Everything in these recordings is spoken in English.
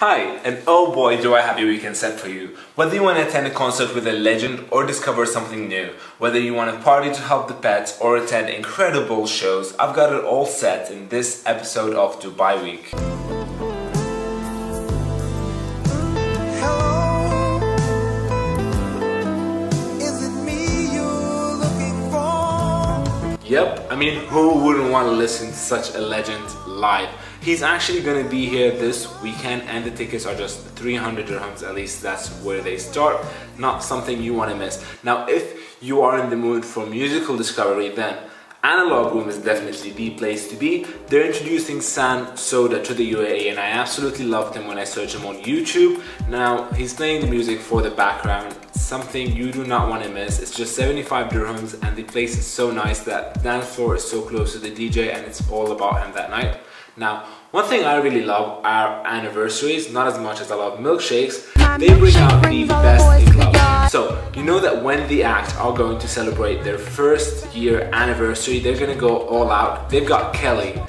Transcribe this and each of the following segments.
Hi, and oh boy do I have a weekend set for you. Whether you want to attend a concert with a legend or discover something new, whether you want to party to help the pets or attend incredible shows, I've got it all set in this episode of Dubai Week. Mean, who wouldn't want to listen to such a legend live? He's actually going to be here this weekend, and the tickets are just 300 dirhams. At least that's where they start. Not something you want to miss. Now, if you are in the mood for musical discovery, then Analog Room is definitely the place to be. They're introducing San Soda to the UAE and I absolutely loved him when I searched him on YouTube. Now, he's playing the music for the background, something you do not want to miss. It's just 75 dirhams and the place is so nice that dance floor is so close to the DJ and it's all about him that night. Now, one thing I really love are anniversaries, not as much as I love milkshakes. They bring out the best when the act are going to celebrate their first year anniversary, they're gonna go all out. They've got Kelis,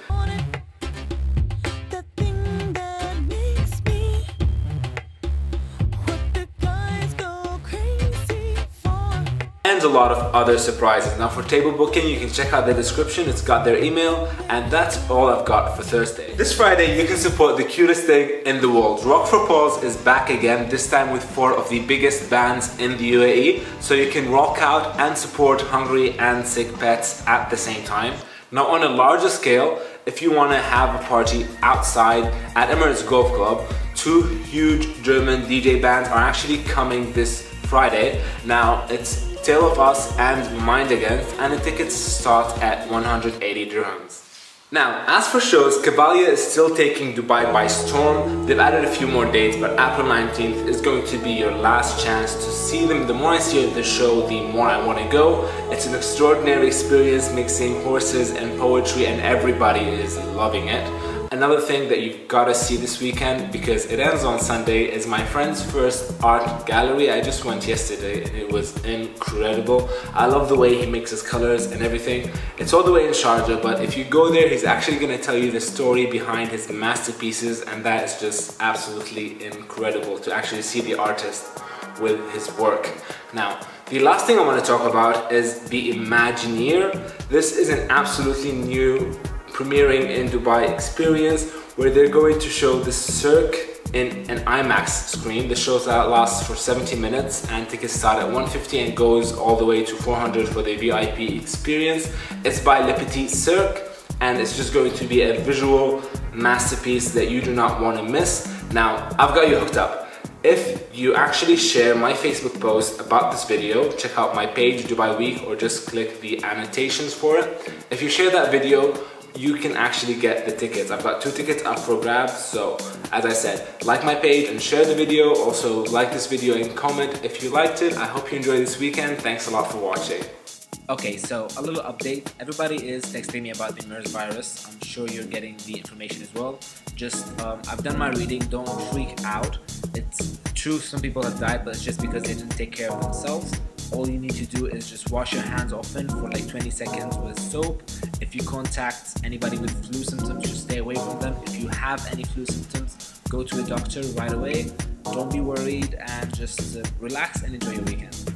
and a lot of other surprises. Now for table booking, you can check out the description, it's got their email, and that's all I've got for Thursday. This Friday, you can support the cutest thing in the world. Rock for Paws is back again, this time with four of the biggest bands in the UAE, so you can rock out and support hungry and sick pets at the same time. Now on a larger scale, if you want to have a party outside at Emirates Golf Club, two huge German DJ bands are actually coming this Friday. Now it's Tale of Us and Mind Against and the tickets start at 180 dirhams. Now, as for shows, Cavalia is still taking Dubai by storm. They've added a few more dates, but April 19th is going to be your last chance to see them. The more I see of the show, the more I want to go. It's an extraordinary experience mixing horses and poetry and everybody is loving it. Another thing that you've got to see this weekend because it ends on Sunday is my friend's first art gallery. I just went yesterday and it was incredible. I love the way he mixes his colors and everything. It's all the way in Sharjah, but if you go there, he's actually going to tell you the story behind his masterpieces, and that is just absolutely incredible to actually see the artist with his work. Now, the last thing I want to talk about is the Imagineer. This is an absolutely new premiering in Dubai experience where they're going to show the Cirque in an IMAX screen. The show that lasts for 70 minutes and tickets start at 150 and goes all the way to 400 for the VIP experience. It's by Le Petit Cirque and it's just going to be a visual masterpiece that you do not want to miss. Now, I've got you hooked up. If you actually share my Facebook post about this video, check out my page Dubai Week or just click the annotations for it. If you share that video, you can actually get the tickets. I've got two tickets up for grabs, so as I said, like my page and share the video. Also, like this video and comment if you liked it. I hope you enjoyed this weekend. Thanks a lot for watching. Okay, so a little update. Everybody is texting me about the MERS virus. I'm sure you're getting the information as well. Just, um, I've done my reading. Don't freak out. It's true some people have died, but it's just because they didn't take care of themselves all you need to do is just wash your hands often for like 20 seconds with soap. If you contact anybody with flu symptoms, just stay away from them. If you have any flu symptoms, go to a doctor right away. Don't be worried and just uh, relax and enjoy your weekend.